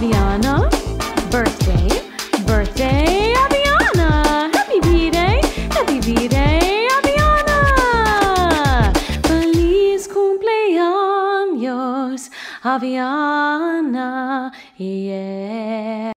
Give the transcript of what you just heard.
Aviana. Birthday, birthday, Aviana. Happy B Day, happy B Day, Aviana. Feliz cumpleaños, Aviana. Yeah.